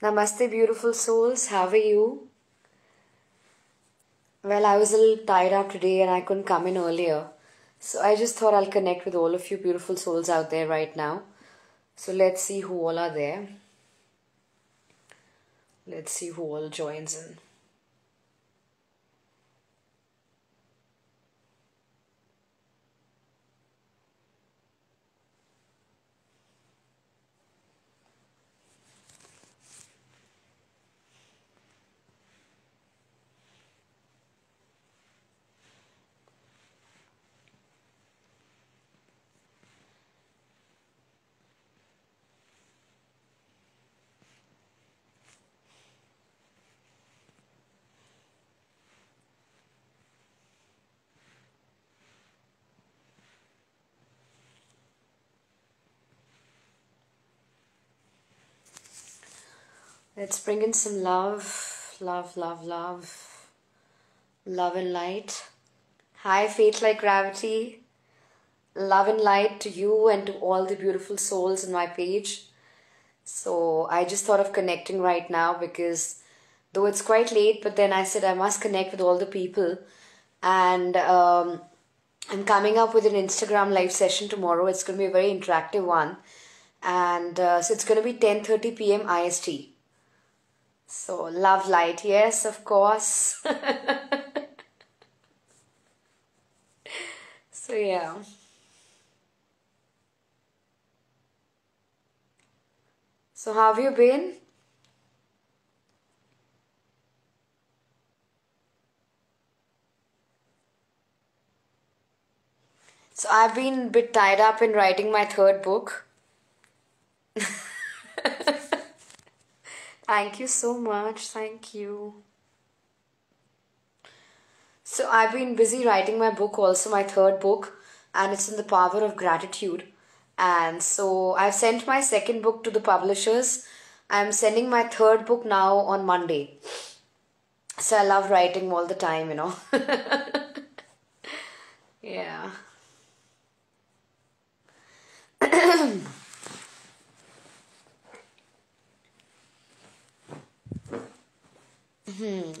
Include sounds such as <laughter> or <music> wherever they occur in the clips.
Namaste, beautiful souls. How are you? Well, I was a little tied up today and I couldn't come in earlier. So I just thought I'll connect with all of you beautiful souls out there right now. So let's see who all are there. Let's see who all joins in. Let's bring in some love, love, love, love, love and light. Hi, Faith Like Gravity. Love and light to you and to all the beautiful souls in my page. So I just thought of connecting right now because though it's quite late, but then I said I must connect with all the people. And um, I'm coming up with an Instagram live session tomorrow. It's going to be a very interactive one. And uh, so it's going to be 10.30 p.m. IST. So, love light, yes, of course. <laughs> so, yeah. So, how have you been? So, I've been a bit tied up in writing my third book. Thank you so much. Thank you. So, I've been busy writing my book, also my third book, and it's in the power of gratitude. And so, I've sent my second book to the publishers. I'm sending my third book now on Monday. So, I love writing all the time, you know. <laughs> yeah. <clears throat> Hmm.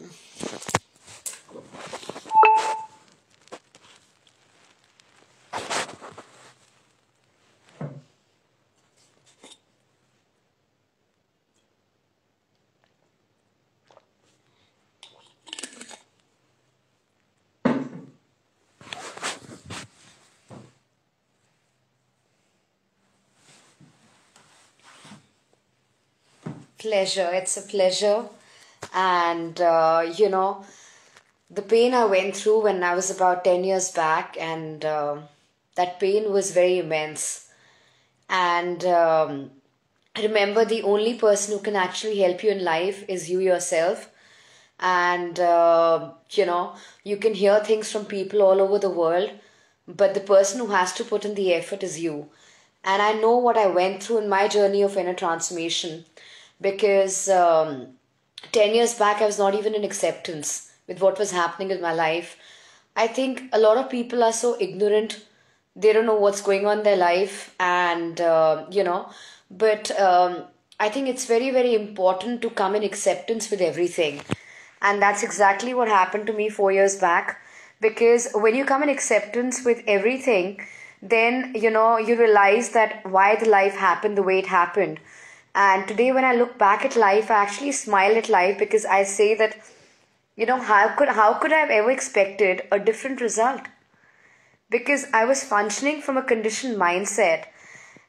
Pleasure. It's a pleasure and uh, you know the pain i went through when i was about 10 years back and uh, that pain was very immense. And um, remember the only person who can actually help you in life is you yourself. And uh, you know you can hear things from people all over the world but the person who has to put in the effort is you. And i know what i went through in my journey of inner transformation because um, 10 years back, I was not even in acceptance with what was happening in my life. I think a lot of people are so ignorant. They don't know what's going on in their life, and uh, you know, but um, I think it's very, very important to come in acceptance with everything. And that's exactly what happened to me four years back. Because when you come in acceptance with everything, then you know, you realize that why the life happened the way it happened and today, when I look back at life, I actually smile at life because I say that, you know, how could how could I have ever expected a different result? Because I was functioning from a conditioned mindset,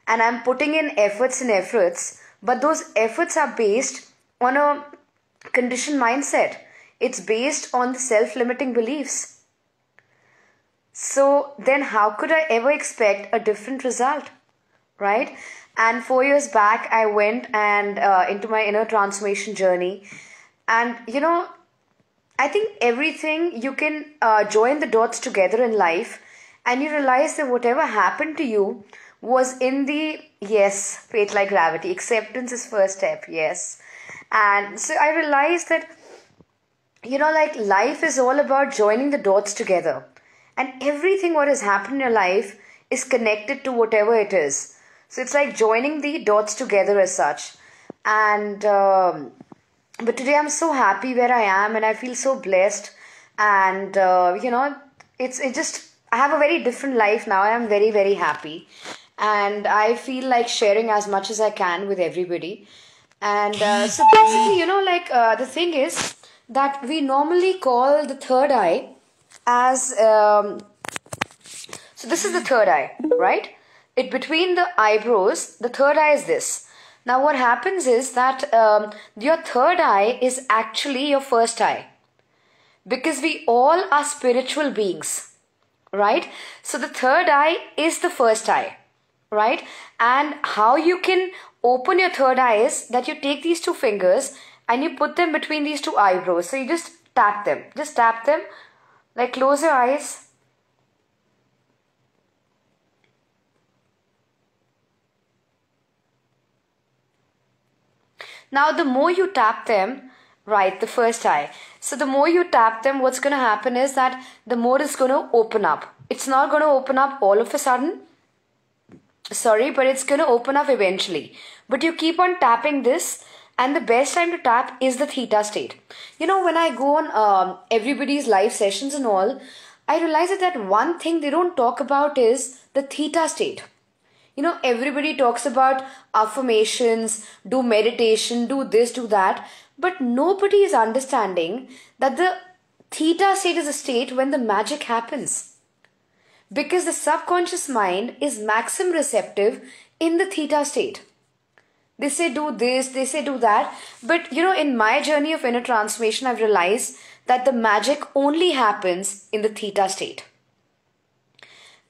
and I'm putting in efforts and efforts, but those efforts are based on a conditioned mindset. It's based on the self-limiting beliefs. So then, how could I ever expect a different result? Right? And four years back, I went and uh, into my inner transformation journey. And you know, I think everything you can uh, join the dots together in life, and you realize that whatever happened to you was in the yes, faith like gravity. Acceptance is first step, yes. And so I realized that you know, like life is all about joining the dots together. And everything what has happened in your life is connected to whatever it is. So it's like joining the dots together as such. and um, but today I'm so happy where I am, and I feel so blessed, and uh, you know, it's it just I have a very different life now. I am very very happy, and I feel like sharing as much as I can with everybody, and uh, so basically, you know, like uh, the thing is that we normally call the third eye as um, so this is the third eye, right? It between the eyebrows, the third eye is this. Now, what happens is that um, your third eye is actually your first eye because we all are spiritual beings, right? So, the third eye is the first eye, right? And how you can open your third eye is that you take these two fingers and you put them between these two eyebrows. So, you just tap them, just tap them, like close your eyes Now, the more you tap them, right, the first eye. So, the more you tap them, what's going to happen is that the more it's going to open up. It's not going to open up all of a sudden. Sorry, but it's going to open up eventually. But you keep on tapping this, and the best time to tap is the theta state. You know, when I go on um, everybody's live sessions and all, I realize that one thing they don't talk about is the theta state you know everybody talks about affirmations do meditation do this do that but nobody is understanding that the theta state is a state when the magic happens. Because the subconscious mind is maximum receptive in the theta state. They say do this they say do that but you know in my journey of inner transformation i've realized that the magic only happens in the theta state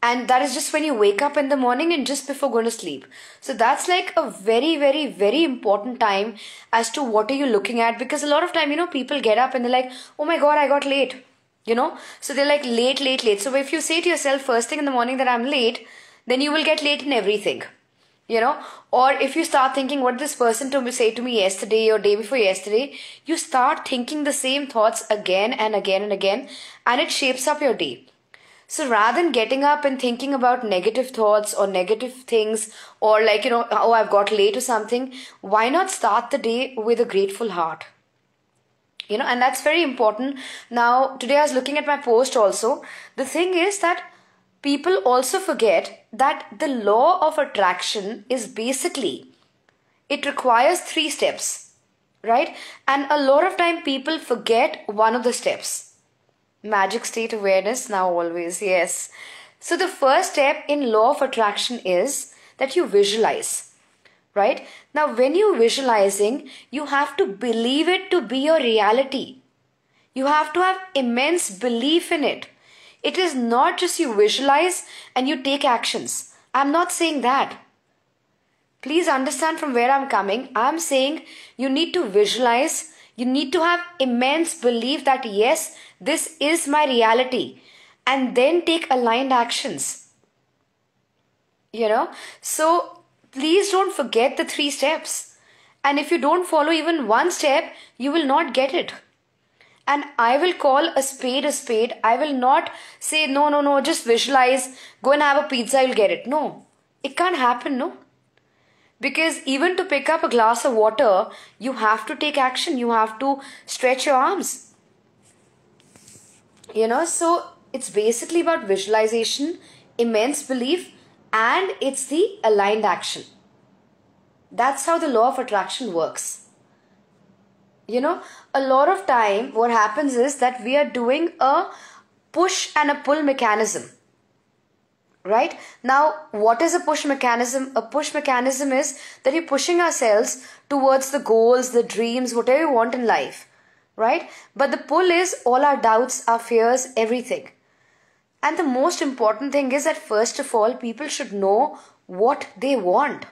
and that is just when you wake up in the morning and just before going to sleep. So that's like a very very very important time as to what are you looking at? Because a lot of time you know people get up and they're like oh my god i got late you know? So they're like late late late. So if you say to yourself first thing in the morning that i'm late then you will get late in everything you know? Or if you start thinking what this person to me say to me yesterday or day before yesterday you start thinking the same thoughts again and again and again and it shapes up your day so rather than getting up and thinking about negative thoughts or negative things or like, you know, oh, I've got late or something, why not start the day with a grateful heart? You know, and that's very important. Now, today I was looking at my post also. The thing is that people also forget that the law of attraction is basically it requires three steps right and a lot of time people forget one of the steps Magic state awareness now always, yes. So the first step in law of attraction is that you visualize. Right? Now when you're visualizing, you have to believe it to be your reality. You have to have immense belief in it. It is not just you visualize and you take actions. I'm not saying that. Please understand from where I'm coming. I'm saying you need to visualize you need to have immense belief that yes, this is my reality, and then take aligned actions. You know, so please don't forget the three steps. And if you don't follow even one step, you will not get it. And I will call a spade a spade. I will not say, no, no, no, just visualize, go and have a pizza, you'll get it. No, it can't happen, no. Because even to pick up a glass of water, you have to take action, you have to stretch your arms. You know, so it's basically about visualization, immense belief, and it's the aligned action. That's how the law of attraction works. You know, a lot of time what happens is that we are doing a push and a pull mechanism right? Now what is a push mechanism? A push mechanism is that you're pushing ourselves towards the goals the dreams whatever you want in life right? But the pull is all our doubts our fears everything. And the most important thing is that first of all people should know what they want.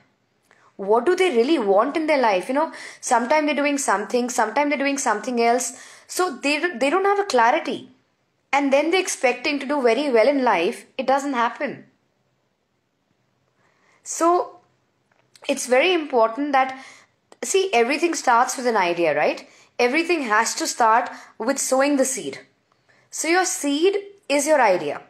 What do they really want in their life? You know sometimes they're doing something sometimes they're doing something else. So they they don't have a clarity and then they're expecting to do very well in life, it doesn't happen. So it's very important that, see, everything starts with an idea, right? Everything has to start with sowing the seed. So your seed is your idea,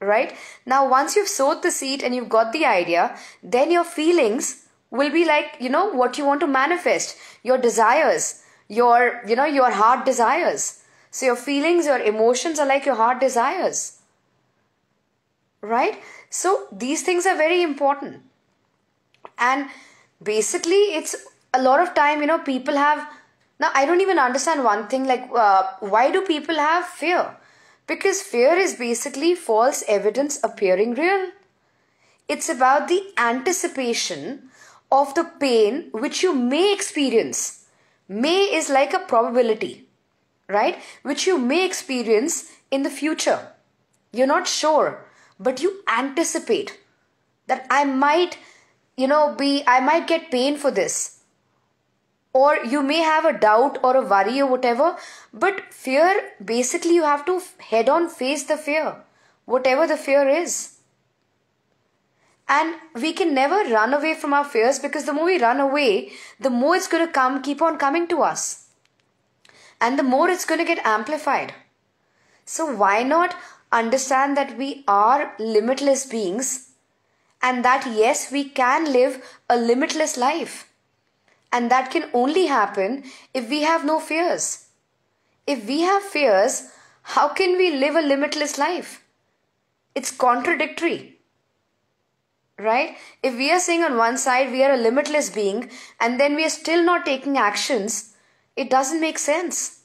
right? Now, once you've sowed the seed and you've got the idea, then your feelings will be like, you know, what you want to manifest, your desires, your, you know, your heart desires. So your feelings, your emotions are like your heart desires. Right? So these things are very important. And basically, it's a lot of time, you know, people have. Now, I don't even understand one thing like, uh, why do people have fear? Because fear is basically false evidence appearing real. It's about the anticipation of the pain which you may experience. May is like a probability, right? Which you may experience in the future. You're not sure, but you anticipate that I might, you know, be, I might get pain for this. Or you may have a doubt or a worry or whatever, but fear, basically, you have to head on face the fear, whatever the fear is. And we can never run away from our fears because the more we run away, the more it's going to come, keep on coming to us. And the more it's going to get amplified. So why not understand that we are limitless beings and that yes, we can live a limitless life. And that can only happen if we have no fears. If we have fears, how can we live a limitless life? It's contradictory right? If we are saying on one side we are a limitless being and then we are still not taking actions, it doesn't make sense.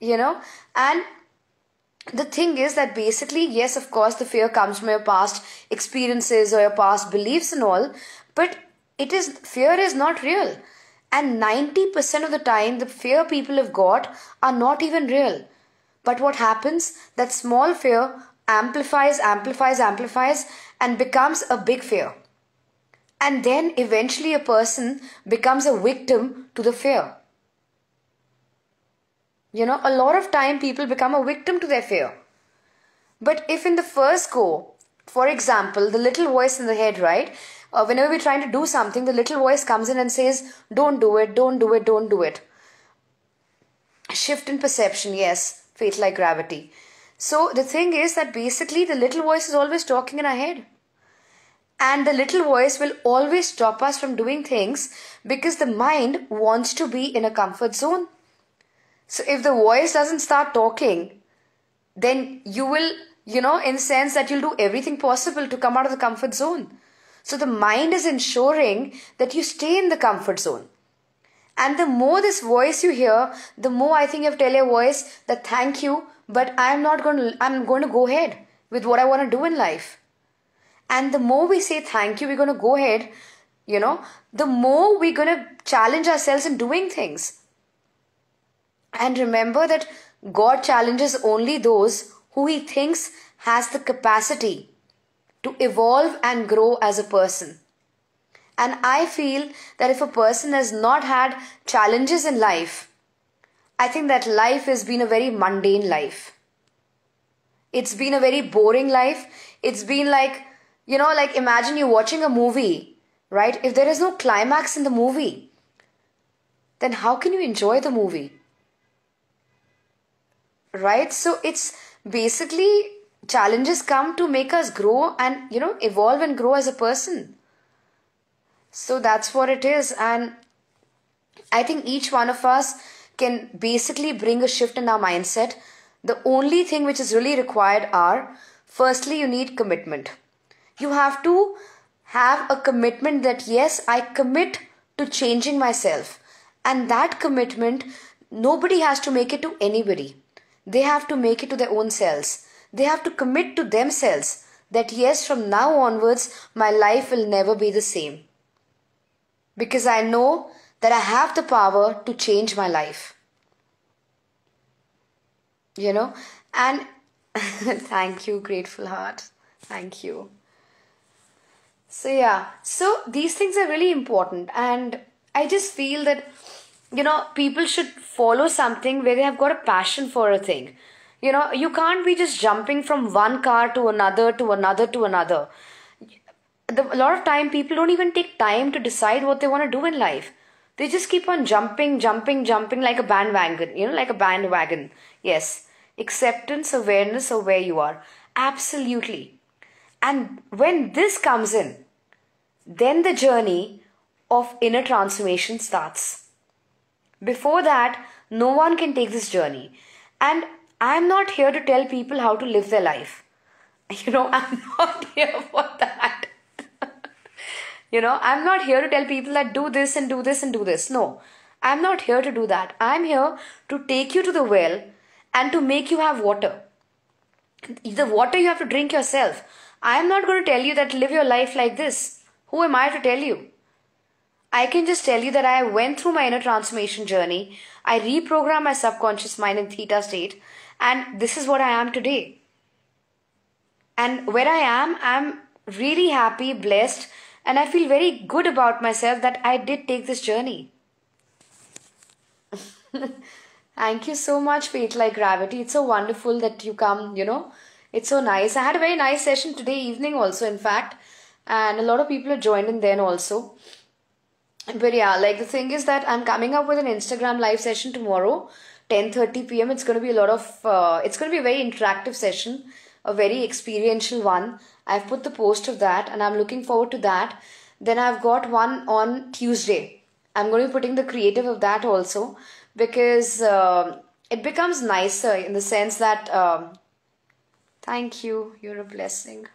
You know, and the thing is that basically, yes, of course, the fear comes from your past experiences or your past beliefs and all, but it is fear is not real. And 90% of the time, the fear people have got are not even real. But what happens? That small fear amplifies, amplifies, amplifies, and becomes a big fear. And then eventually a person becomes a victim to the fear. You know, a lot of time people become a victim to their fear. But if in the first go, for example, the little voice in the head, right? Uh, whenever we're trying to do something, the little voice comes in and says, Don't do it, don't do it, don't do it. Shift in perception, yes, fate like gravity. So the thing is that basically the little voice is always talking in our head. And the little voice will always stop us from doing things because the mind wants to be in a comfort zone. So if the voice doesn't start talking, then you will, you know, in the sense that you'll do everything possible to come out of the comfort zone. So the mind is ensuring that you stay in the comfort zone. And the more this voice you hear, the more I think you have to tell your voice that thank you, but I'm not going to, I'm going to go ahead with what I want to do in life. And the more we say thank you, we're going to go ahead, you know, the more we're going to challenge ourselves in doing things. And remember that God challenges only those who he thinks has the capacity to evolve and grow as a person. And I feel that if a person has not had challenges in life, I think that life has been a very mundane life. It's been a very boring life. It's been like, you know, like imagine you're watching a movie, right? If there is no climax in the movie, then how can you enjoy the movie? Right? So it's basically challenges come to make us grow and, you know, evolve and grow as a person. So that's what it is. And I think each one of us can basically bring a shift in our mindset. The only thing which is really required are firstly, you need commitment. You have to have a commitment that yes, I commit to changing myself. And that commitment, nobody has to make it to anybody. They have to make it to their own selves. They have to commit to themselves that yes, from now onwards, my life will never be the same because I know that I have the power to change my life. You know, and <laughs> thank you, grateful heart. Thank you. So, yeah, so these things are really important, and I just feel that you know people should follow something where they have got a passion for a thing. You know, you can't be just jumping from one car to another to another to another. The, a lot of time people don't even take time to decide what they want to do in life. They just keep on jumping jumping jumping like a bandwagon you know like a bandwagon. Yes. Acceptance awareness of where you are. Absolutely. And when this comes in, then the journey of inner transformation starts. Before that, no one can take this journey. And I'm not here to tell people how to live their life. <laughs> You know, I'm not <laughs> here for that. <laughs> you know, I'm not here to tell people that do this and do this and do this. No, I'm not here to do that. I'm here to take you to the well and to make you have water. The water you have to drink yourself. I'm not going to tell you that live your life like this. Who am I to tell you? I can just tell you that I went through my inner transformation journey. I reprogrammed my subconscious mind in theta state, and this is what I am today. And where I am, I'm really happy, blessed, and I feel very good about myself that I did take this journey. <laughs> Thank you so much, Fate Like Gravity. It's so wonderful that you come, you know. It's so nice. I had a very nice session today evening, also, in fact, and a lot of people are joined in then also. But yeah, like the thing is that I'm coming up with an Instagram live session tomorrow, 10:30 p.m. It's going to be a lot of, uh, it's going to be a very interactive session, a very experiential one. I've put the post of that, and I'm looking forward to that. Then I've got one on Tuesday. I'm going to be putting the creative of that also because uh, it becomes nicer in the sense that um, thank you you're a blessing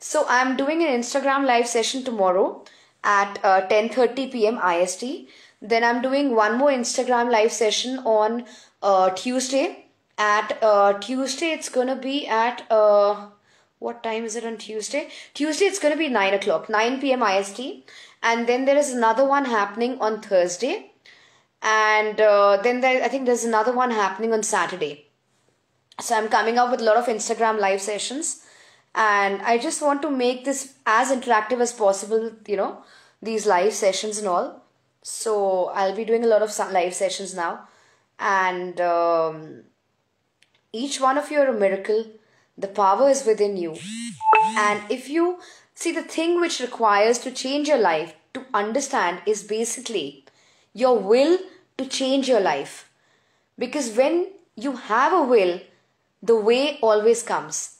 so i'm doing an instagram live session tomorrow at uh, 10:30 p.m. IST. Then I'm doing one more Instagram live session on uh, Tuesday. At uh, Tuesday, it's gonna be at uh, what time is it on Tuesday? Tuesday, it's gonna be nine o'clock, 9 p.m. IST. And then there is another one happening on Thursday, and uh, then there, I think there's another one happening on Saturday. So I'm coming up with a lot of Instagram live sessions and i just want to make this as interactive as possible you know these live sessions and all. So i'll be doing a lot of live sessions now. And um, each one of you are a miracle. The power is within you. And if you see the thing which requires to change your life to understand is basically your will to change your life. Because when you have a will the way always comes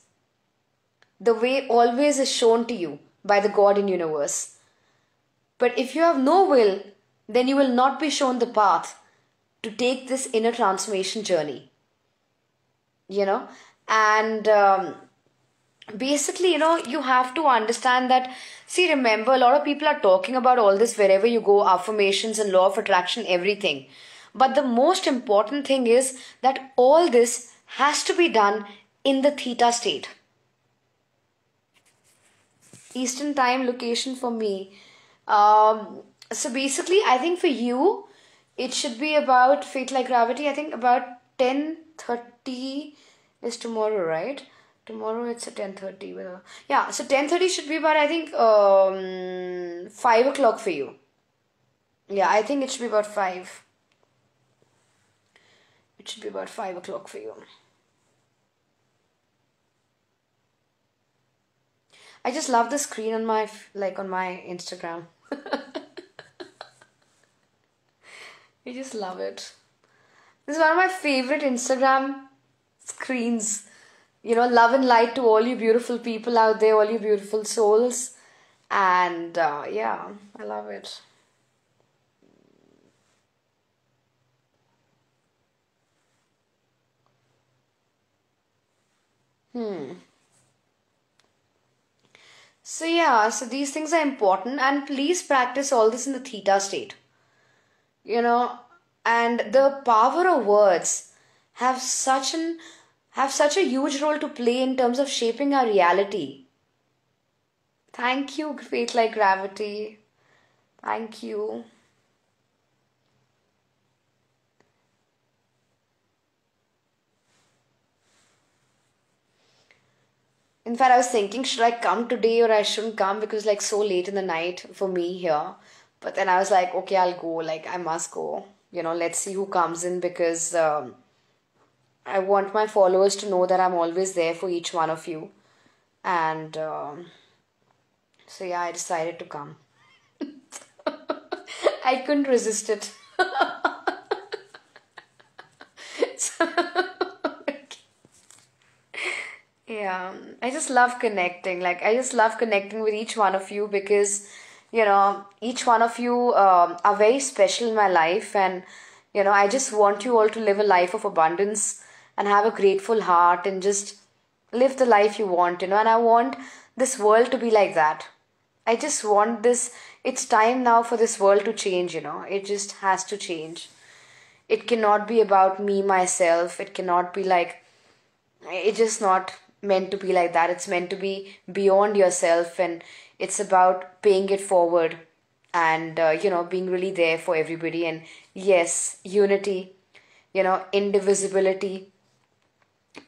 the way always is shown to you by the God in universe. But if you have no will, then you will not be shown the path to take this inner transformation journey. You know, and um, basically, you know, you have to understand that. See, remember, a lot of people are talking about all this wherever you go affirmations and law of attraction, everything. But the most important thing is that all this has to be done in the theta state Eastern time location for me. Um, so basically, I think for you, it should be about Fate Like Gravity. I think about ten thirty is tomorrow, right? Tomorrow it's at ten thirty. Yeah, so ten thirty should be about I think um five o'clock for you. Yeah, I think it should be about five. It should be about five o'clock for you. I just love the screen on my like on my Instagram. <laughs> I just love it. This is one of my favorite Instagram screens. You know, love and light to all you beautiful people out there, all you beautiful souls. And uh, yeah, I love it. Hmm. So, yeah, so these things are important, and please practice all this in the theta state. You know, and the power of words have such an have such a huge role to play in terms of shaping our reality. Thank you, Fate Like Gravity. Thank you. In fact, I was thinking, should I come today or I shouldn't come because like so late in the night for me here. But then I was like, okay, I'll go. Like I must go. You know, let's see who comes in because um, I want my followers to know that I'm always there for each one of you. And um, so yeah, I decided to come. <laughs> I couldn't resist it. <laughs> so, Yeah, I just love connecting. Like, I just love connecting with each one of you because, you know, each one of you um, are very special in my life. And, you know, I just want you all to live a life of abundance and have a grateful heart and just live the life you want, you know. And I want this world to be like that. I just want this. It's time now for this world to change, you know. It just has to change. It cannot be about me, myself. It cannot be like, it's just not meant to be like that. It's meant to be beyond yourself, and it's about paying it forward and, uh, you know, being really there for everybody. And yes, unity, you know, indivisibility.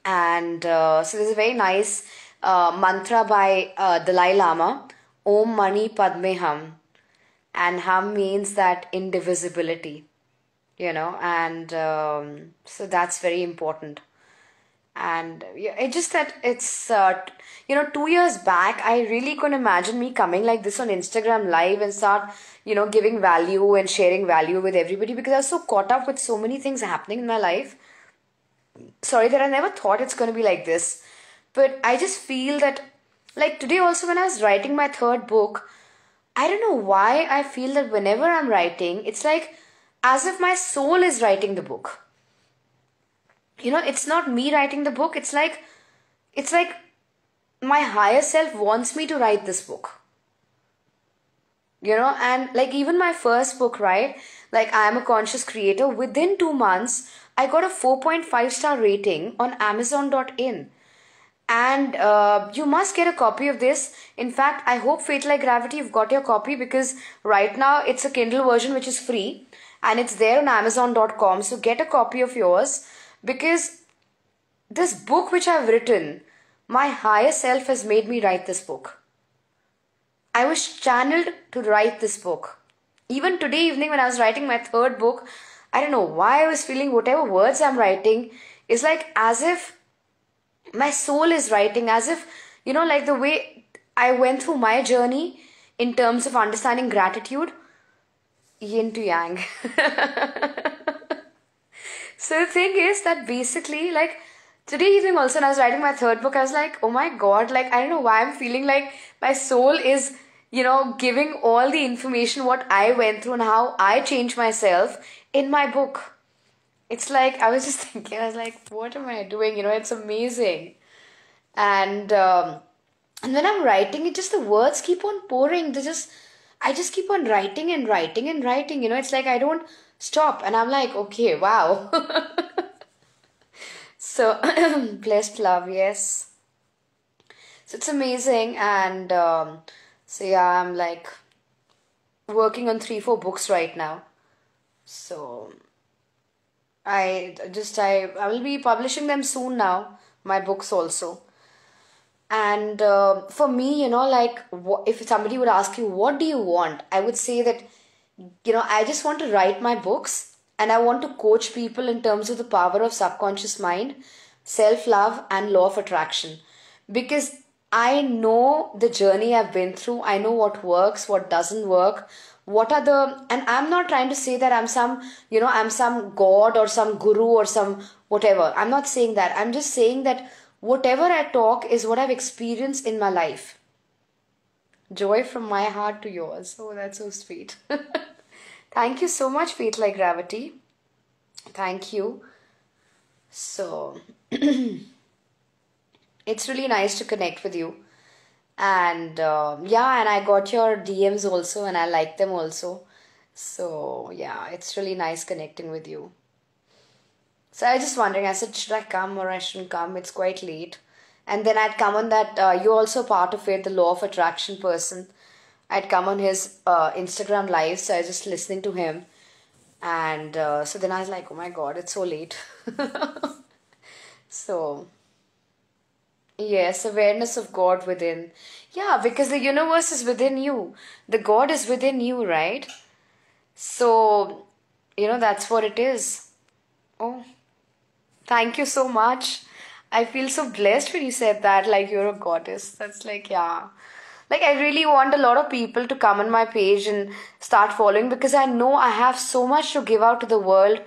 And uh, so there's a very nice uh, mantra by uh, Dalai Lama Om Mani Padme Hum. And Hum means that indivisibility, you know, and um, so that's very important and yeah, it just that it's uh, you know two years back i really couldn't imagine me coming like this on instagram live and start you know giving value and sharing value with everybody because i was so caught up with so many things happening in my life. Sorry that i never thought it's going to be like this but i just feel that like today also when i was writing my third book i don't know why i feel that whenever i'm writing it's like as if my soul is writing the book you know it's not me writing the book. It's like it's like my higher self wants me to write this book. You know and like even my first book right? Like i am a conscious creator. Within 2 months i got a 4.5 star rating on amazon.in and uh, you must get a copy of this. In fact i hope fate like gravity you've got your copy because right now it's a kindle version which is free and it's there on amazon.com so get a copy of yours because this book which I've written, my higher self has made me write this book. I was channeled to write this book. Even today evening, when I was writing my third book, I don't know why I was feeling whatever words I'm writing is like as if my soul is writing, as if, you know, like the way I went through my journey in terms of understanding gratitude, yin to yang. <laughs> So the thing is that basically, like today evening also, when I was writing my third book, I was like, oh my god, like I don't know why I'm feeling like my soul is, you know, giving all the information what I went through and how I changed myself in my book. It's like I was <laughs> just thinking, I was like, what am I doing? You know, it's amazing. And um, and when I'm writing, it just the words keep on pouring. They just I just keep on writing and writing and writing. You know, it's like I don't stop. And i'm like okay wow. <laughs> So <clears throat> blessed love yes. So it's amazing. And um, so yeah i'm like working on three four books right now. So i just i i will be publishing them soon now my books also. And uh, for me you know like if somebody would ask you what do you want? I would say that you know, I just want to write my books and I want to coach people in terms of the power of subconscious mind, self love, and law of attraction. Because I know the journey I've been through, I know what works, what doesn't work, what are the and i'm not trying to say that i'm some you know i'm some god or some guru or some whatever. I'm not saying that. I'm just saying that whatever i talk is what i've experienced in my life joy from my heart to yours oh that's so sweet <laughs> Thank you so much, Fate Like Gravity. Thank you. So, <clears throat> it's really nice to connect with you. And um, yeah, and I got your DMs also, and I like them also. So, yeah, it's really nice connecting with you. So, I was just wondering, I said, should I come or I shouldn't come? It's quite late. And then I'd come on that, uh, you're also part of it, the law of attraction person. I'd come on his uh, Instagram live, so I was just listening to him. And uh, so then I was like, oh my god, it's so late. <laughs> so, yes, awareness of God within. Yeah, because the universe is within you, the God is within you, right? So, you know, that's what it is. Oh, thank you so much. I feel so blessed when you said that, like you're a goddess. That's like, yeah like i really want a lot of people to come on my page and start following because i know i have so much to give out to the world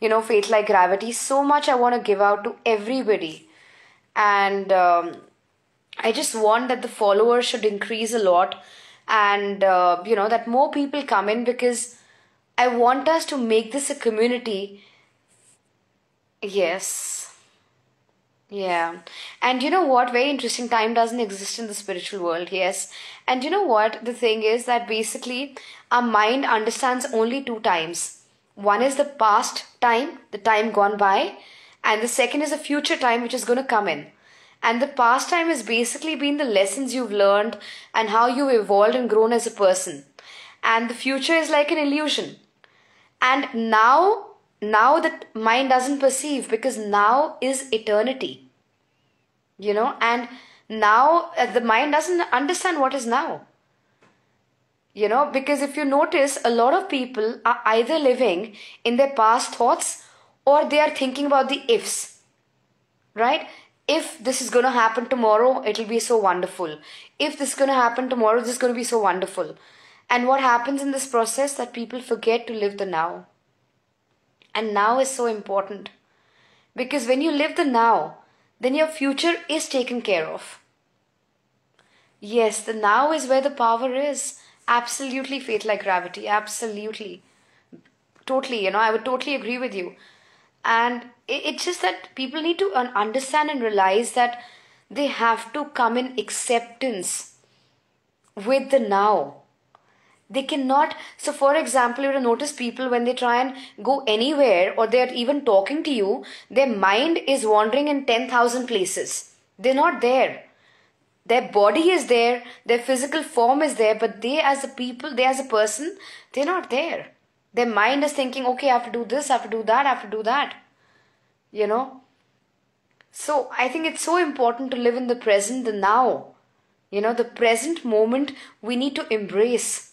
you know Faith like gravity so much i want to give out to everybody and um, I just want that the followers should increase a lot, and uh, you know that more people come in because I want us to make this a community. Yes. Yeah. And you know what? Very interesting. Time doesn't exist in the spiritual world. Yes. And you know what? The thing is that basically our mind understands only two times. One is the past time, the time gone by, and the second is the future time which is going to come in. And the past time has basically been the lessons you've learned and how you've evolved and grown as a person. And the future is like an illusion. And now now that mind doesn't perceive because now is eternity you know and now uh, the mind doesn't understand what is now. You know because if you notice a lot of people are either living in their past thoughts or they are thinking about the ifs right? If this is going to happen tomorrow it'll be so wonderful. If this is going to happen tomorrow this is going to be so wonderful. And what happens in this process that people forget to live the now? And now is so important. Because when you live the now, then your future is taken care of. Yes, the now is where the power is. Absolutely faith like gravity. Absolutely. Totally, you know, I would totally agree with you. And it's just that people need to understand and realize that they have to come in acceptance with the now they cannot so for example you notice people when they try and go anywhere or they're even talking to you their mind is wandering in 10000 places. They're not there. Their body is there their physical form is there but they as a people they as a person they're not there. Their mind is thinking okay i have to do this i have to do that i have to do that you know? So i think it's so important to live in the present the now. You know the present moment we need to embrace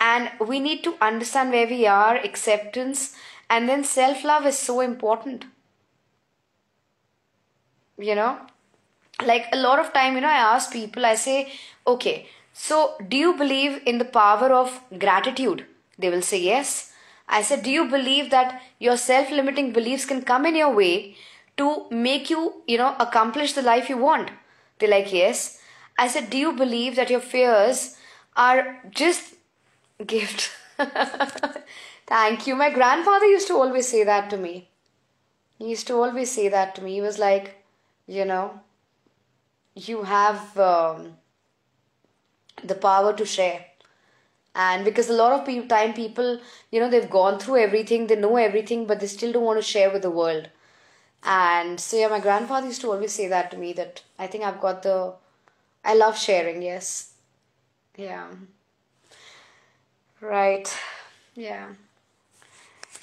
and we need to understand where we are acceptance and then self love is so important. You know? Like a lot of time you know i ask people i say okay so do you believe in the power of gratitude? They will say yes. I said do you believe that your self limiting beliefs can come in your way to make you you know accomplish the life you want? They're like yes. I said do you believe that your fears are just gift. <laughs> Thank you. My grandfather used to always say that to me. He used to always say that to me. He was like, you know, you have um, the power to share. And because a lot of people, time people, you know, they've gone through everything, they know everything, but they still don't want to share with the world. And so, yeah, my grandfather used to always say that to me that I think I've got the, I love sharing, yes. Yeah. Right. Yeah.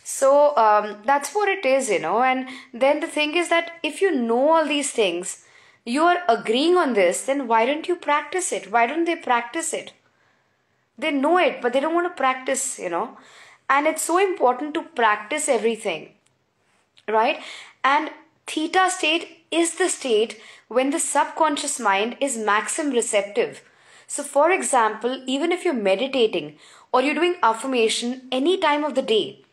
So um, that's what it is, you know. And then the thing is that if you know all these things, you are agreeing on this, then why don't you practice it? Why don't they practice it? They know it, but they don't want to practice, you know. And it's so important to practice everything, right? And theta state is the state when the subconscious mind is maximum receptive. So, for example, even if you're meditating or you're doing affirmation any time of the day,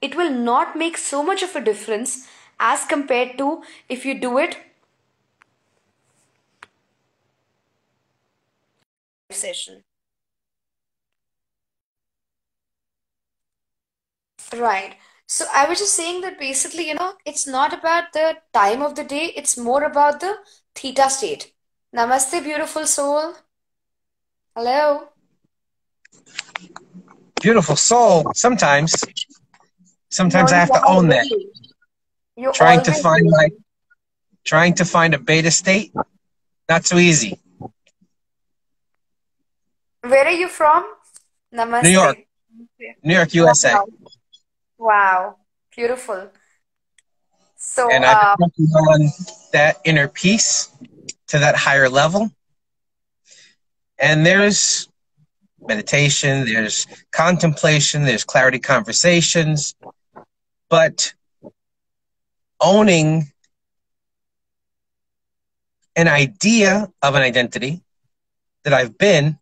it will not make so much of a difference as compared to if you do it session. Right. So I was just saying that basically, you know, it's not about the time of the day, it's more about the theta state. Namaste, beautiful soul. Hello. Beautiful soul. Sometimes, sometimes no, I have to own that. You're trying to find like, trying to find a beta state, not so easy. Where are you from? Namaste. New York. New York, USA. Wow. Beautiful. So, and I've been working on that inner peace to that higher level. And there's meditation, there's contemplation, there's clarity conversations, but owning an idea of an identity that I've been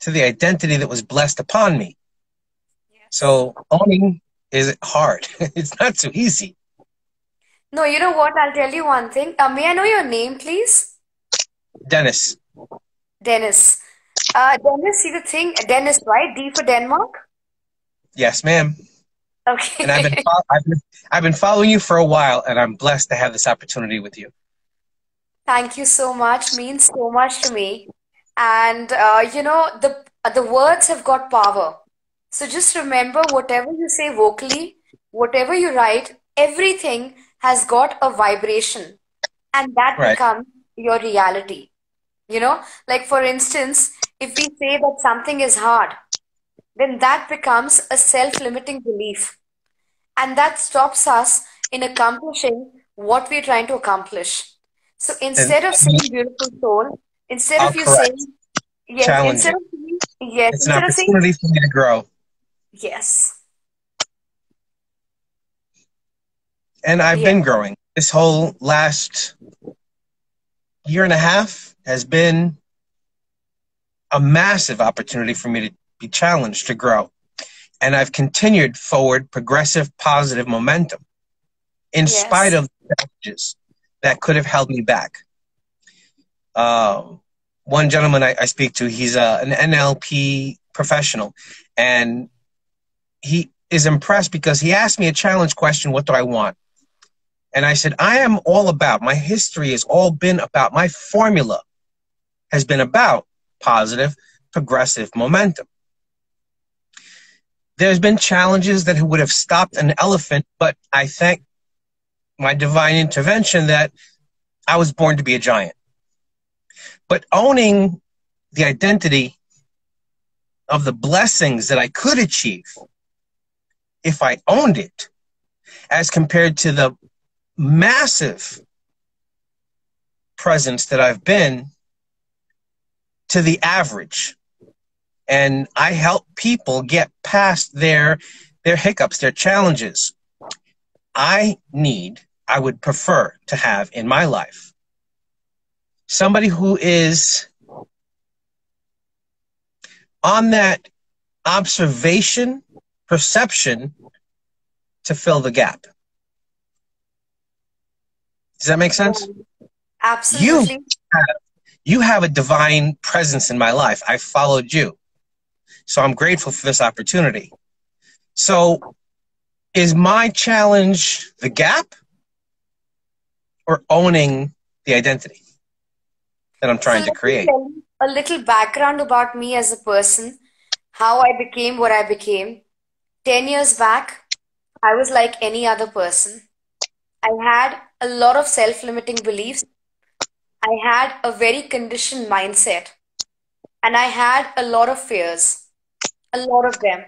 to the identity that was blessed upon me. So owning is hard. <laughs> it's not so easy. No, you know what? I'll tell you one thing. Uh, may I know your name, please? Dennis. Dennis. Uh, Dennis, see the thing, Dennis, right? D for Denmark? Yes, ma'am. Okay. And I've been, <laughs> I've been I've been following you for a while, and I'm blessed to have this opportunity with you. Thank you so much. Means so much to me. And uh, you know the the words have got power. So just remember, whatever you say vocally, whatever you write, everything has got a vibration, and that Right. becomes your reality. You know, like for instance, if we say that something is hard, then that becomes a self-limiting belief. And that stops us in accomplishing what we're trying to accomplish. So instead of saying beautiful soul, instead of you correct. saying, yes, Challenge instead it. of saying, yes, It's an instead of saying, opportunity for me to grow, yes, and I've been growing. This whole last year and a half has been a massive opportunity for me to be challenged to grow. And I've continued forward progressive positive momentum in Yes. spite of the challenges that could have held me back. Um, one gentleman I, I speak to, he's a, an NLP professional, and he is impressed because he asked me a challenge question What do I want? And I said, I am all about, my history has all been about, my formula has been about positive, progressive momentum. There's been challenges that would have stopped an elephant, but I thank my divine intervention that I was born to be a giant. But owning the identity of the blessings that I could achieve if I owned it, as compared to the massive presence that I've been to the average. And I help people get past their their hiccups, their challenges. I need, I would prefer to have in my life somebody who is on that observation, perception to fill the gap. Does that make sense? absolutely. You have a divine presence in my life. I followed you. So I'm grateful for this opportunity. So is my challenge the gap or owning the identity that I'm trying So to create? a little background about me as a person, how I became what I became. 10 years back, I was like any other person. I had a lot of self-limiting beliefs. I had a very conditioned mindset. And I had a lot of fears, a lot of them.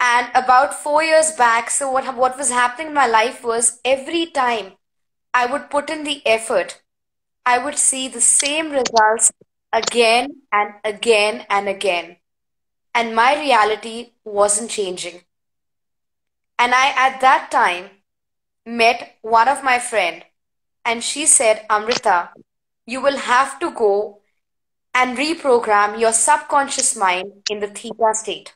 And about four years back, so what, what was happening in my life was every time I would put in the effort, I would see the same results again and again and again. And my reality wasn't changing. And I, at that time, met one of my friend and she said, Amrita, you will have to go and reprogram your subconscious mind in the theta state.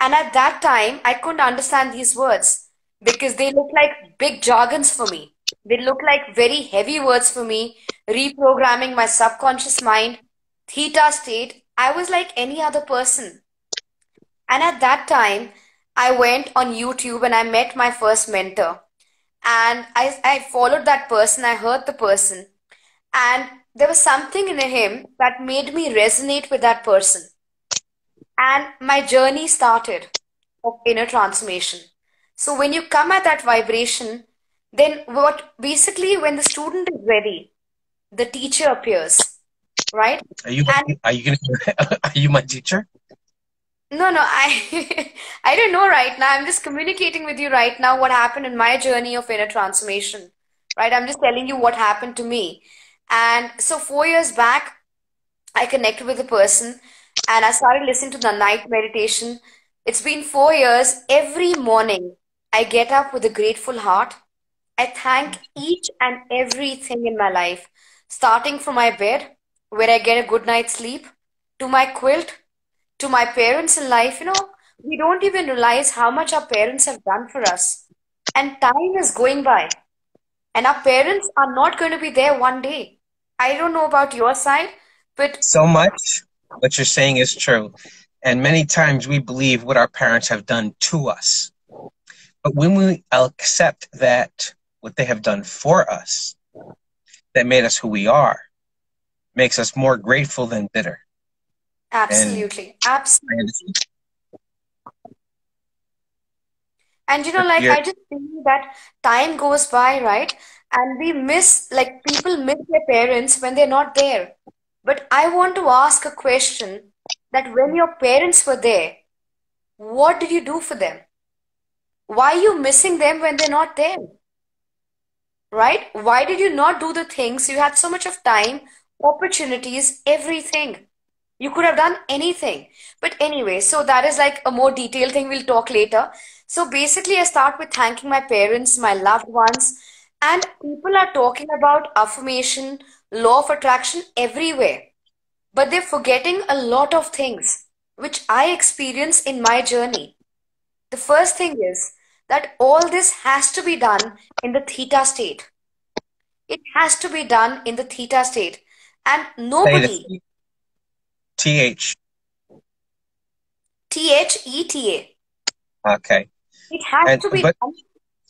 And at that time, I couldn't understand these words because they look like big jargons for me. They look like very heavy words for me. Reprogramming my subconscious mind, theta state. I was like any other person. And at that time, I went on YouTube and I met my first mentor. And I, I followed that person, I heard the person. And there was something in him that made me resonate with that person. And my journey started of inner transformation. So when you come at that vibration, then what basically when the student is ready, the teacher appears, right? Are you And- are you gonna <laughs> are you my teacher? No, no, I <laughs> I don't know right now. I'm just communicating with you right now what happened in my journey of inner transformation. Right? I'm just telling you what happened to me. And so four years back, I connected with a person and I started listening to the night meditation. It's been four years. Every morning, I get up with a grateful heart. I thank each and everything in my life, starting from my bed, where I get a good night's sleep, to my quilt, to my parents in life. You know, we don't even realize how much our parents have done for us. And time is going by. And our parents are not going to be there one day. I don't know about your side, but so much what you're saying is true. And many times we believe what our parents have done to us. But when we accept that what they have done for us, that made us who we are, makes us more grateful than bitter. Absolutely. And Absolutely. And you know, like I just think that time goes by, right? And we miss, like people miss their parents when they're not there. But I want to ask a question that when your parents were there, what did you do for them? Why are you missing them when they're not there? Right? Why did you not do the things? You had so much of time, opportunities, everything. You could have done anything. But anyway, so that is like a more detailed thing we'll talk later. So basically, I start with thanking my parents, my loved ones, and people are talking about affirmation, law of attraction everywhere. But they're forgetting a lot of things, which I experience in my journey. The first thing is that all this has to be done in the theta state. It has to be done in the theta state. And nobody. TH. T H E T A. Okay. It has and, to be but.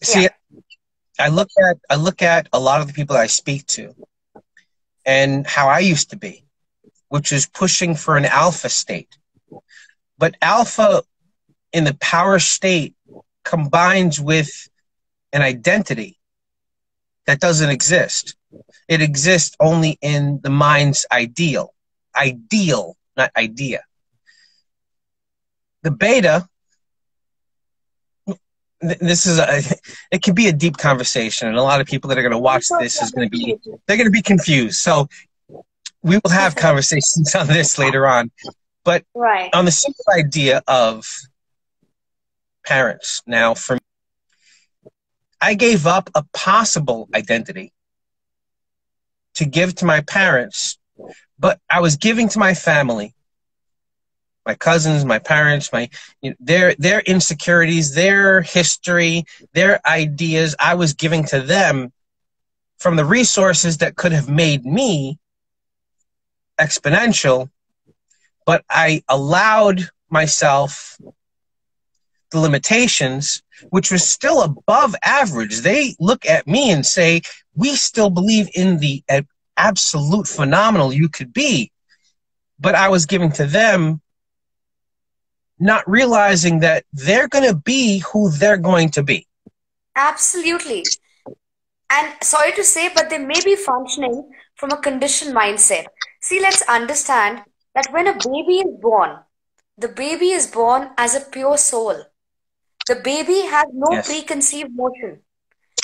See, yeah. I look at I look at a lot of the people I speak to and how I used to be, which is pushing for an alpha state. But alpha in the power state combines with an identity that doesn't exist. It exists only in the mind's ideal. Ideal, not idea. The beta this is a <laughs> it can be a deep conversation and a lot of people that are going to watch this is going to be they're going to be confused so we will have conversations on this later on but right. on the simple idea of parents now for me, i gave up a possible identity to give to my parents but i was giving to my family my cousins, my parents, my you know, their their insecurities, their history, their ideas. I was giving to them from the resources that could have made me exponential, but I allowed myself the limitations, which was still above average. They look at me and say, "We still believe in the absolute phenomenal you could be." But I was giving to them not realizing that they're going to be who they're going to be. Absolutely. And sorry to say, but they may be functioning from a conditioned mindset. See, let's understand that when a baby is born, the baby is born as a pure soul. The baby has no yes. preconceived notion.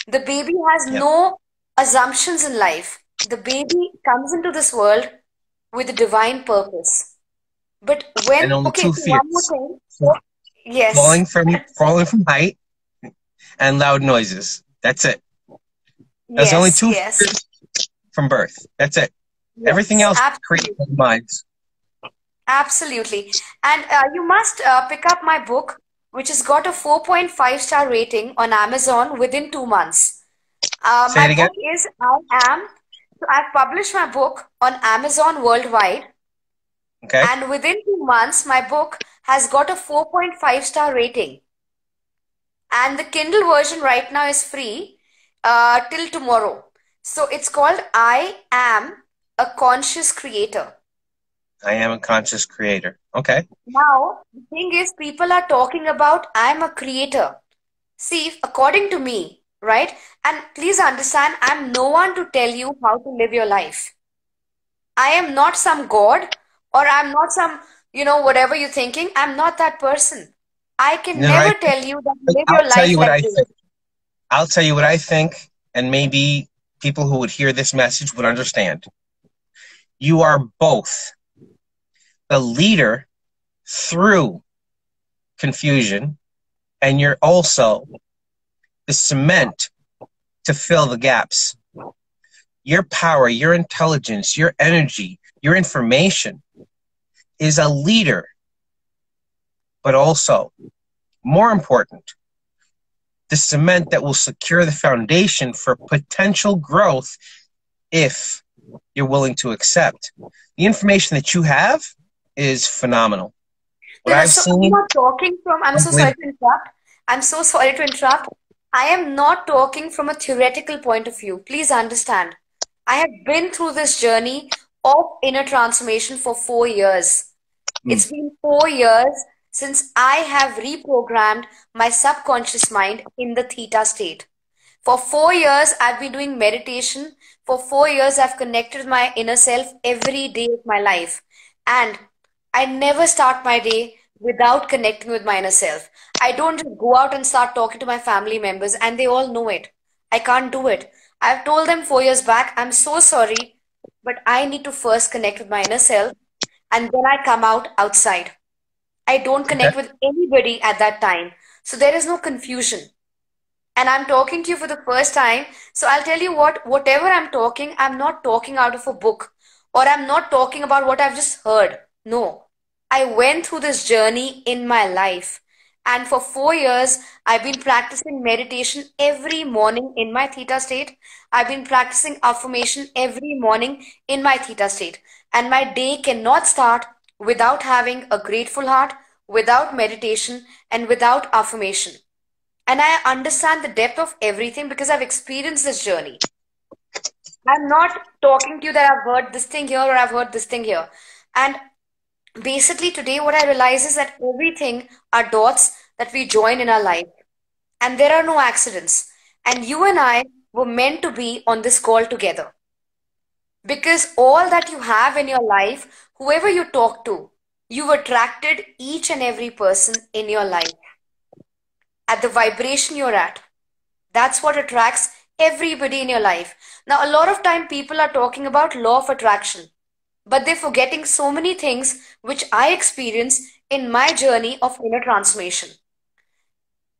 The baby has yep. no assumptions in life. The baby comes into this world with a divine purpose. But when okay, so one more thing. Yes. Falling from falling from height and loud noises. That's it. There's yes, only two yes. from birth. That's it. Yes, Everything else creates minds. Absolutely. And uh, you must uh, pick up my book, which has got a 4.5 star rating on Amazon within two months. Uh, my book is I Am. So I've published my book on Amazon worldwide. Okay. And within two months, my book has got a 4.5 star rating. And the Kindle version right now is free uh, till tomorrow. So it's called I Am a Conscious Creator. I am a conscious creator. Okay. Now, the thing is, people are talking about I'm a creator. See, according to me, right? And please understand, I'm no one to tell you how to live your life. I am not some God or I'm not some, you know, whatever you're thinking. I'm not that person. I can no, never I, tell you that live I'll your life. Tell you what I think. I'll tell you what I think, and maybe people who would hear this message would understand. You are both the leader through confusion, and you're also cement to fill the gaps. Your power, your intelligence, your energy, your information is a leader, but also, more important, the cement that will secure the foundation for potential growth if you're willing to accept. The information that you have is phenomenal. What I've so, seen, I'm not talking from, I'm so sorry to interrupt. I'm so sorry to interrupt. I am not talking from a theoretical point of view. Please understand. I have been through this journey of inner transformation for four years. Mm. It's been four years since I have reprogrammed my subconscious mind in the theta state. For four years, I've been doing meditation. For four years, I've connected my inner self every day of my life. And I never start my day without connecting with my inner self. I don't just go out and start talking to my family members, and they all know it. I can't do it. I've told them four years back, I'm so sorry, but I need to first connect with my inner self, and then I come out outside. I don't connect with anybody at that time. So there is no confusion. And I'm talking to you for the first time. So I'll tell you what, whatever I'm talking, I'm not talking out of a book or I'm not talking about what I've just heard. No, I went through this journey in my life. And for four years, I've been practicing meditation every morning in my theta state. I've been practicing affirmation every morning in my theta state. And my day cannot start without having a grateful heart, without meditation, and without affirmation. And I understand the depth of everything because I've experienced this journey. I'm not talking to you that I've heard this thing here or I've heard this thing here. And basically, today, what I realize is that everything are dots that we join in our life. And there are no accidents. And you and I were meant to be on this call together. Because all that you have in your life, whoever you talk to, you've attracted each and every person in your life at the vibration you're at. That's what attracts everybody in your life. Now, a lot of time people are talking about law of attraction, but they're forgetting so many things which I experience in my journey of inner transformation.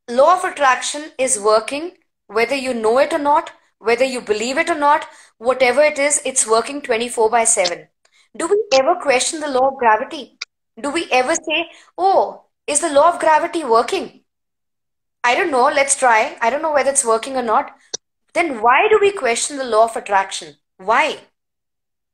Law of attraction is working whether you know it or not, whether you believe it or not, whatever it is, it's working 24 by 7. Do we ever question the law of gravity? Do we ever say, oh, is the law of gravity working? I don't know, let's try. I don't know whether it's working or not. Then why do we question the law of attraction? Why?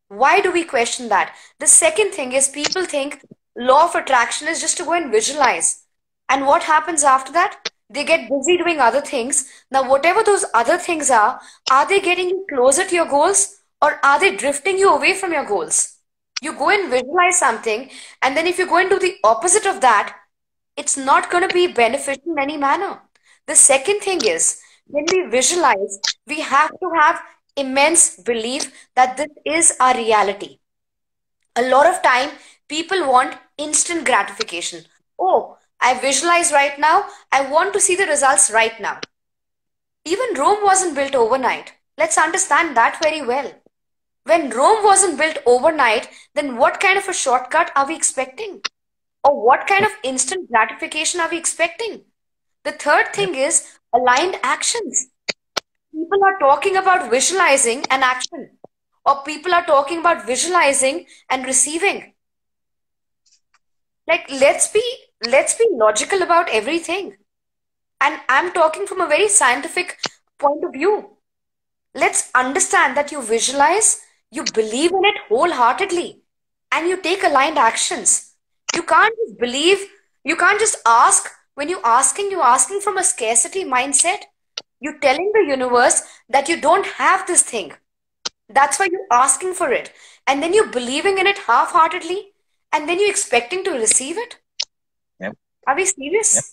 Why do we question that? The second thing is people think law of attraction is just to go and visualize. And what happens after that? They get busy doing other things. Now, whatever those other things are, are they getting you closer to your goals or are they drifting you away from your goals? You go and visualize something, and then if you go and do the opposite of that, it's not going to be beneficial in any manner. The second thing is, when we visualize, we have to have immense belief that this is our reality. A lot of time, people want instant gratification. Oh, I visualize right now. I want to see the results right now. Even Rome wasn't built overnight. Let's understand that very well. When Rome wasn't built overnight, then what kind of a shortcut are we expecting? Or what kind of instant gratification are we expecting? The third thing is aligned actions. People are talking about visualizing and action, or people are talking about visualizing and receiving. Like, let's be let's be logical about everything. And I'm talking from a very scientific point of view. Let's understand that you visualize, you believe in it wholeheartedly, and you take aligned actions. You can't just believe, you can't just ask. When you're asking, you're asking from a scarcity mindset. You're telling the universe that you don't have this thing. That's why you're asking for it. And then you're believing in it half heartedly, and then you're expecting to receive it. Yep. Are we serious? Yep.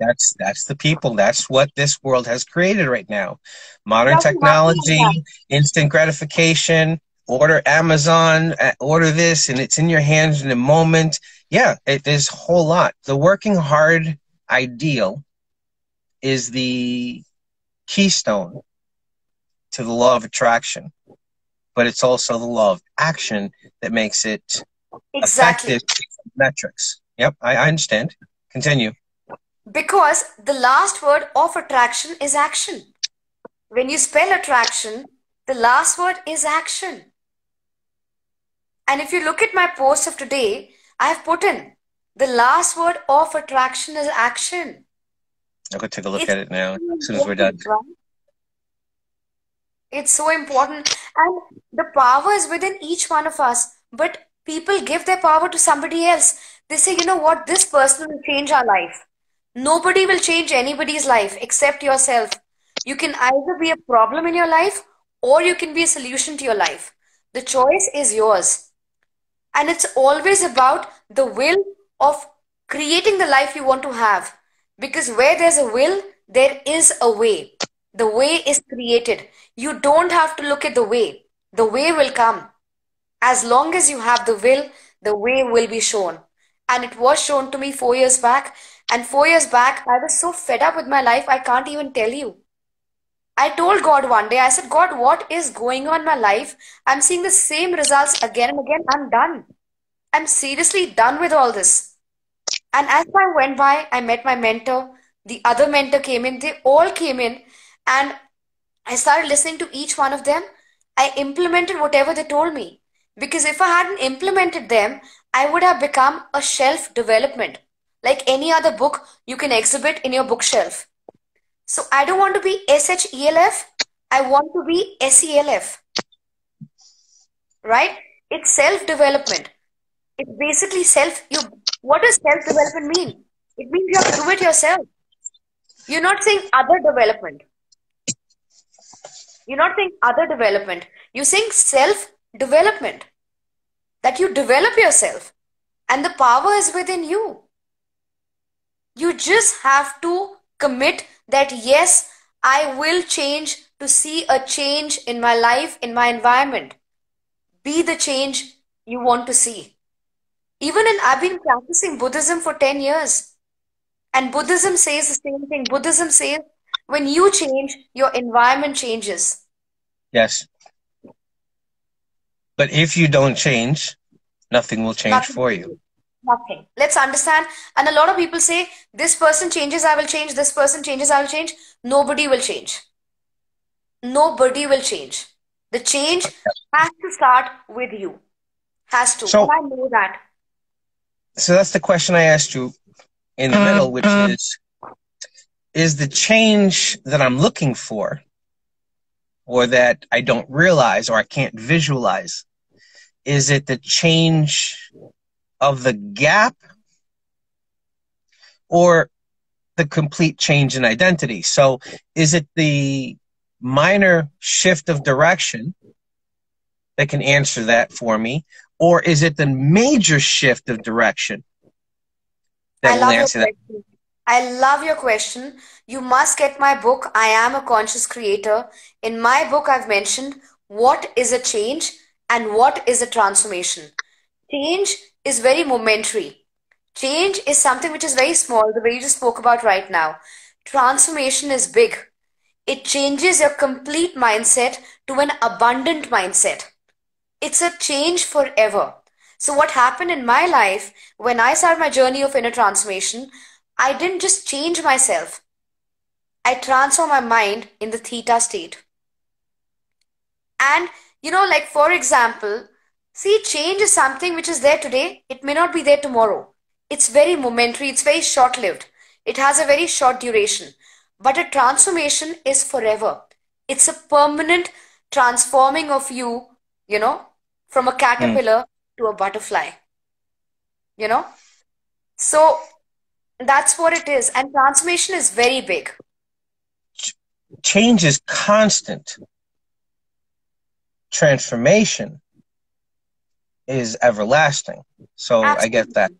That's that's the people. That's what this world has created right now. Modern technology, instant gratification. Order Amazon, uh, order this, and it's in your hands in a moment. Yeah, it is a whole lot. The working hard ideal is the keystone to the law of attraction, but it's also the law of action that makes it exactly. effective metrics. Yep, I, I understand. Continue. Because the last word of attraction is action. When you spell attraction, the last word is action. And if you look at my post of today, I have put in the last word of attraction is action. I'll go take a look it's at it now as soon as we're done. It's so important. And the power is within each one of us. But people give their power to somebody else. They say, you know what, this person will change our life. Nobody will change anybody's life except yourself. You can either be a problem in your life or you can be a solution to your life. The choice is yours. And it's always about the will of creating the life you want to have. Because where there's a will, there is a way. The way is created. You don't have to look at the way. The way will come. As long as you have the will, the way will be shown. And it was shown to me four years back. And four years back, I was so fed up with my life, I can't even tell you. I told God one day, I said, God, what is going on in my life? I'm seeing the same results again and again. I'm done. I'm seriously done with all this. And as time went by, I met my mentor. The other mentor came in. They all came in. And I started listening to each one of them. I implemented whatever they told me. Because if I hadn't implemented them, I would have become a shelf development. Like any other book you can exhibit in your bookshelf. So I don't want to be SHELF. I want to be SELF. Right? It's self development. It's basically self. You. What does self development mean? It means you have to do it yourself. You're not saying other development. You're not saying other development. You're saying self development. That you develop yourself. And the power is within you. You just have to commit that yes, I will change to see a change in my life, in my environment. Be the change you want to see. Even in, I've been practicing Buddhism for 10 years. And Buddhism says the same thing. Buddhism says when you change, your environment changes. Yes. But if you don't change, nothing will change nothing for you. Nothing. Let's understand. And a lot of people say, this person changes, I will change. This person changes, I will change. Nobody will change. Nobody will change. The change has to start with you. Has to. So, I know that. So that's the question I asked you in the middle, which mm-hmm. is is the change that I'm looking for or that I don't realize or I can't visualize? Is it the change of the gap or the complete change in identity? So is it the minor shift of direction that can answer that for me? Or is it the major shift of direction that will answer that? I love your question. You must get my book, I Am a Conscious Creator. In my book, I've mentioned what is a change and what is a transformation. Change is very momentary. Change is something which is very small, the way you just spoke about right now. Transformation is big. It changes your complete mindset to an abundant mindset. It's a change forever. So, what happened in my life when I started my journey of inner transformation, I didn't just change myself, I transformed my mind in the theta state. And, you know, like for example, see, change is something which is there today, it may not be there tomorrow. It's very momentary, it's very short lived, it has a very short duration. But a transformation is forever. It's a permanent transforming of you, you know, from a caterpillar mm. to a butterfly. You know? So that's what it is. And transformation is very big. Change is constant. Transformation is everlasting. So Absolutely. I get that.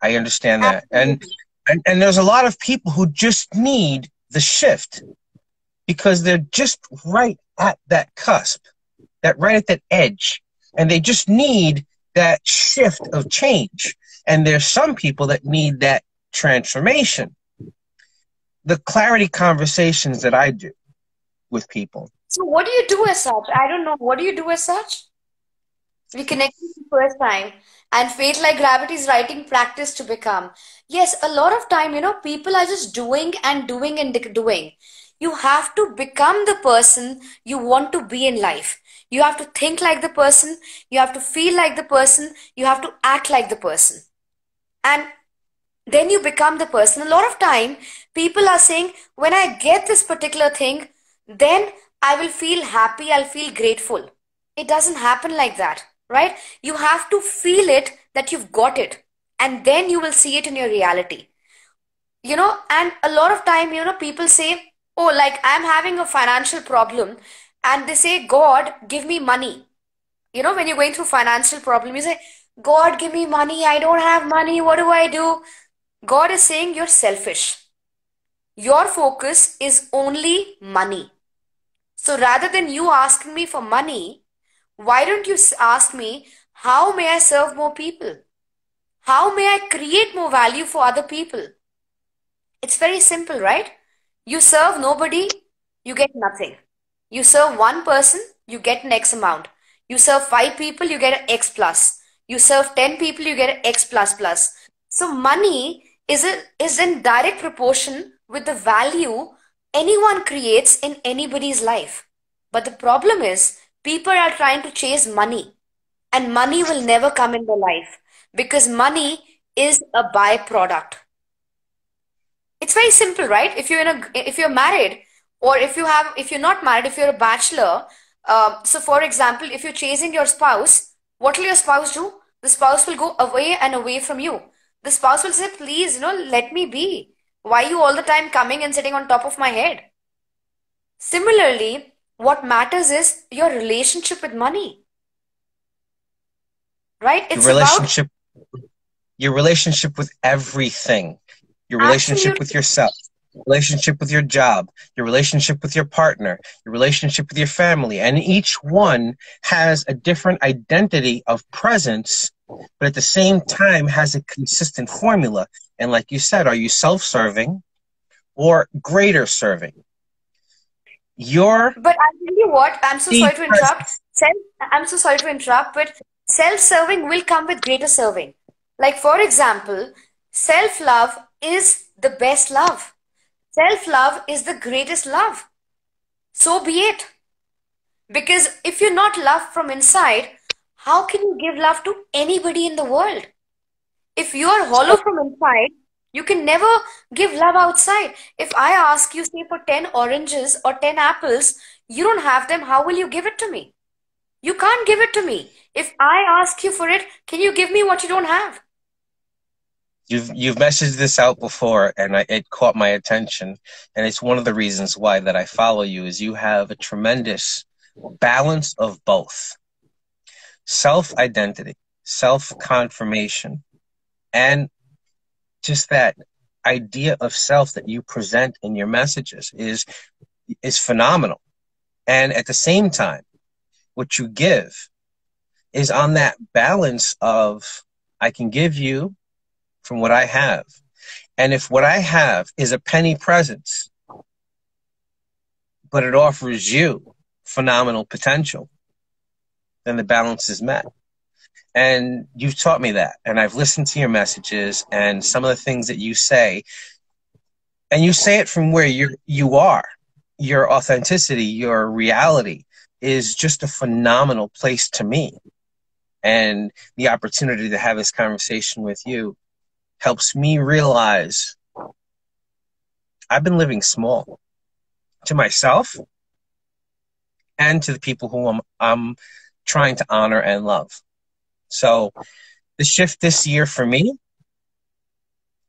I understand that. And, and and there's a lot of people who just need the shift because they're just right at that cusp, that right at that edge. And they just need that shift of change. And there's some people that need that transformation. The clarity conversations that I do with people. So, what do you do as such? I don't know. What do you do as such? We connected the first time, and Fate Like Gravity's writing practice to become. Yes, a lot of time, you know, people are just doing and doing and doing. You have to become the person you want to be in life. You have to think like the person, you have to feel like the person, you have to act like the person. And then you become the person. A lot of time, people are saying, when I get this particular thing, then I will feel happy, I'll feel grateful. It doesn't happen like that, right? You have to feel it that you've got it, and then you will see it in your reality. You know, and a lot of time, you know, people say, oh, like I'm having a financial problem, and they say, God, give me money. You know, when you're going through financial problem, you say, God, give me money. I don't have money. What do I do? God is saying you're selfish. Your focus is only money. So rather than you asking me for money, why don't you ask me, how may I serve more people? How may I create more value for other people? It's very simple, right? You serve nobody, you get nothing. You serve one person, you get an X amount. You serve five people, you get an X plus. You serve 10 people, you get an X plus plus. So money is, a, is in direct proportion with the value anyone creates in anybody's life. But the problem is people are trying to chase money and money will never come in their life because money is a byproduct. It's very simple, right? If you're in a, if you're married or if you have, if you're not married, if you're a bachelor, uh, so for example, if you're chasing your spouse, what will your spouse do? The spouse will go away and away from you the spouse will say, please, you know, let me be. Why you all the time coming and sitting on top of my head? Similarly, what matters is your relationship with money. Right? It's your relationship about your relationship with everything. Your relationship Absolutely. with yourself relationship with your job, your relationship with your partner, your relationship with your family. And each one has a different identity of presence, but at the same time has a consistent formula. And like you said, are you self serving or greater serving? Your But I tell you what, I'm so sorry to interrupt. Self, I'm so sorry to interrupt, but self serving will come with greater serving. Like, for example, self love is the best love Self love is the greatest love. So be it. Because if you're not loved from inside, how can you give love to anybody in the world? If you are hollow from inside, you can never give love outside. If I ask you, say, for 10 oranges or 10 apples, you don't have them, how will you give it to me? You can't give it to me. If I ask you for it, can you give me what you don't have? You've you've messaged this out before and I, it caught my attention and it's one of the reasons why that i follow you is you have a tremendous balance of both. Self-identity self-confirmation and just that idea of self that you present in your messages is is phenomenal. And at the same time what you give is on that balance of i can give you from what I have. And if what I have is a penny presence, but it offers you phenomenal potential, then the balance is met. And you've taught me that. And I've listened to your messages and some of the things that you say. And you say it from where you you are. Your authenticity, your reality is just a phenomenal place to me. And the opportunity to have this conversation with you helps me realize I've been living small to myself and to the people who I'm, I'm trying to honor and love. So the shift this year for me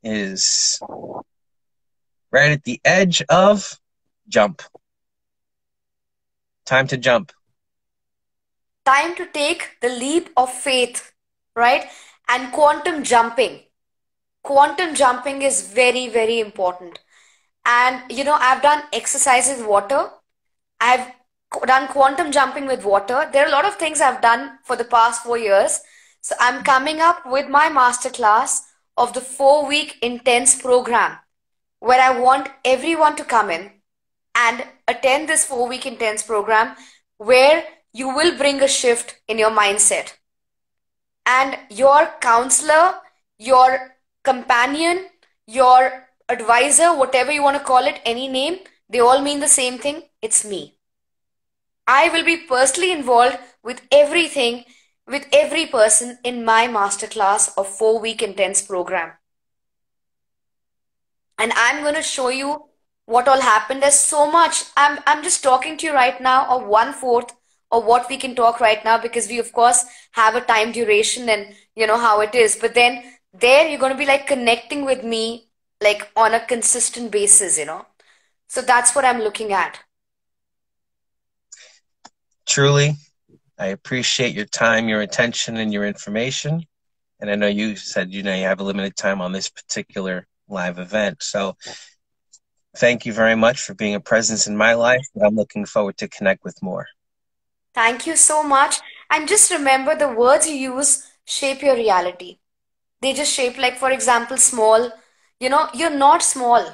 is right at the edge of jump. Time to jump. Time to take the leap of faith, right? And quantum jumping quantum jumping is very, very important. And, you know, I've done exercise with water. I've done quantum jumping with water. There are a lot of things I've done for the past four years. So I'm coming up with my masterclass of the four week intense program where I want everyone to come in and attend this four week intense program where you will bring a shift in your mindset. And your counselor, your companion, your advisor, whatever you want to call it, any name, they all mean the same thing. It's me. I will be personally involved with everything, with every person in my masterclass of four week intense program. and I'm going to show you what all happened. There's so much. I'm I'm just talking to you right now of one fourth of what we can talk right now because we of course have a time duration and you know how it is. But then there you're going to be like connecting with me like on a consistent basis, you know. So that's what I'm looking at. Truly, I appreciate your time, your attention, and your information. And I know you said you know you have a limited time on this particular live event. So thank you very much for being a presence in my life. I'm looking forward to connect with more. Thank you so much. And just remember the words you use shape your reality. They just shape, like, for example, small. You know, you're not small.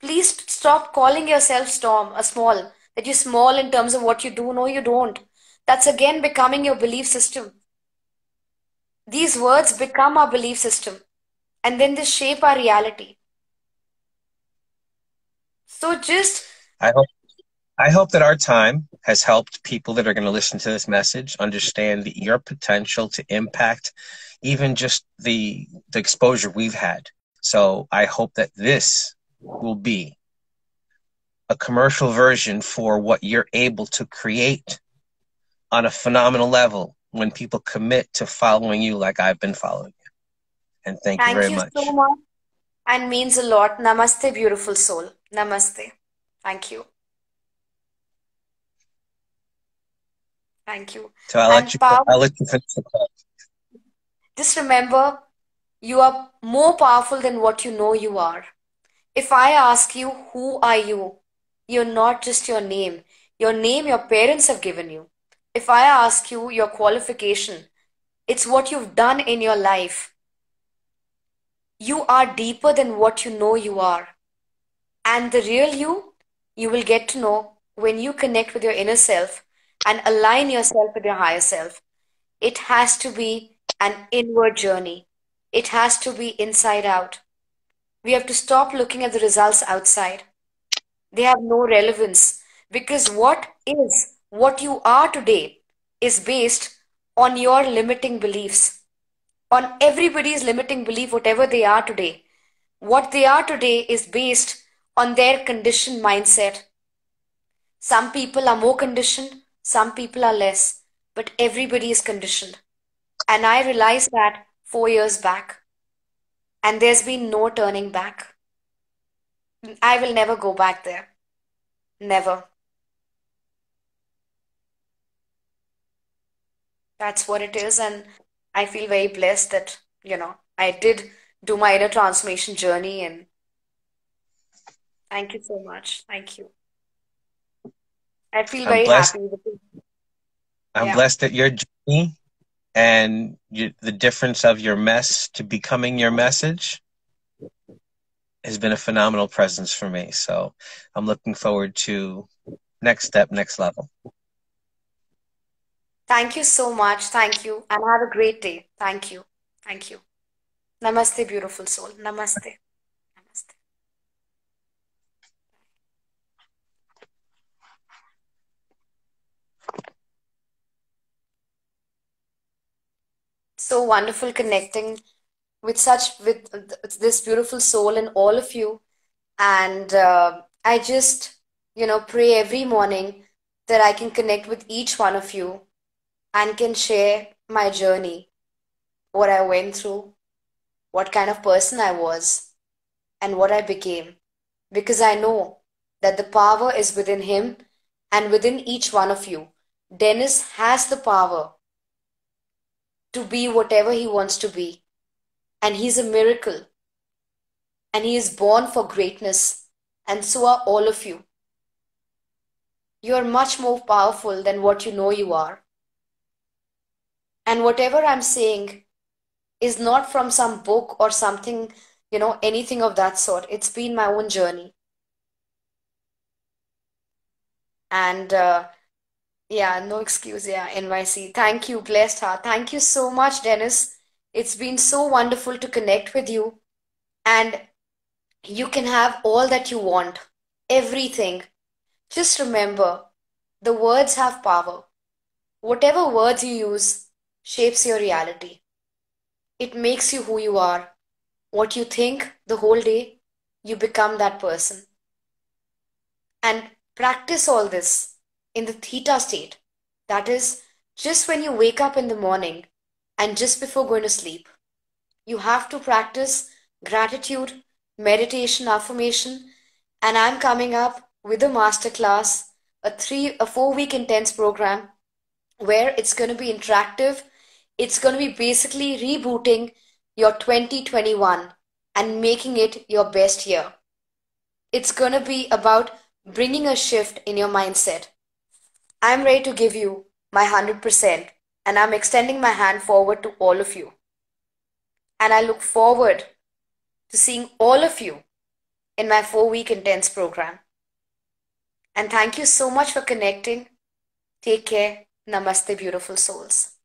Please stop calling yourself storm a small. That you're small in terms of what you do. No, you don't. That's again becoming your belief system. These words become our belief system and then they shape our reality. So just I hope I hope that our time has helped people that are going to listen to this message understand your potential to impact even just the the exposure we've had. So I hope that this will be a commercial version for what you're able to create on a phenomenal level when people commit to following you like I've been following you. And thank, thank you very you much. so much. And means a lot. Namaste, beautiful soul. Namaste. Thank you. Thank you. So I'll, let you, I'll let you finish the call. Just remember, you are more powerful than what you know you are. If I ask you, who are you? You're not just your name. Your name your parents have given you. If I ask you your qualification, it's what you've done in your life. You are deeper than what you know you are. And the real you, you will get to know when you connect with your inner self and align yourself with your higher self. It has to be an inward journey, it has to be inside out. We have to stop looking at the results outside. They have no relevance because what is, what you are today, is based on your limiting beliefs on everybody's limiting belief, whatever they are today. What they are today is based on their conditioned mindset. Some people are more conditioned, some people are less, but everybody is conditioned. And I realized that four years back. And there's been no turning back. I will never go back there. Never. That's what it is. And I feel very blessed that, you know, I did do my inner transformation journey and thank you so much. Thank you. I feel I'm very blessed. happy. I'm yeah. blessed that your journey and you, the difference of your mess to becoming your message has been a phenomenal presence for me. So I'm looking forward to next step, next level. Thank you so much. Thank you. And have a great day. Thank you. Thank you. Namaste, beautiful soul. Namaste. Namaste. So wonderful connecting with such with this beautiful soul in all of you and uh, i just you know pray every morning that i can connect with each one of you and can share my journey, what I went through, what kind of person I was, and what I became. Because I know that the power is within him and within each one of you. Dennis has the power to be whatever he wants to be. And he's a miracle. And he is born for greatness. And so are all of you. You are much more powerful than what you know you are. And whatever I'm saying is not from some book or something, you know, anything of that sort. It's been my own journey. And uh, yeah, no excuse. Yeah, NYC. Thank you, blessed heart. Thank you so much, Dennis. It's been so wonderful to connect with you. And you can have all that you want, everything. Just remember the words have power. Whatever words you use, shapes your reality. It makes you who you are. What you think the whole day, you become that person. And practice all this in the theta state. That is, just when you wake up in the morning and just before going to sleep. You have to practice gratitude, meditation, affirmation, and I'm coming up with a masterclass, a three, a four week intense program where it's going to be interactive. It's going to be basically rebooting your 2021 and making it your best year. It's going to be about bringing a shift in your mindset. I'm ready to give you my 100%, and I'm extending my hand forward to all of you. And I look forward to seeing all of you in my four week intense program. And thank you so much for connecting. Take care. Namaste, beautiful souls.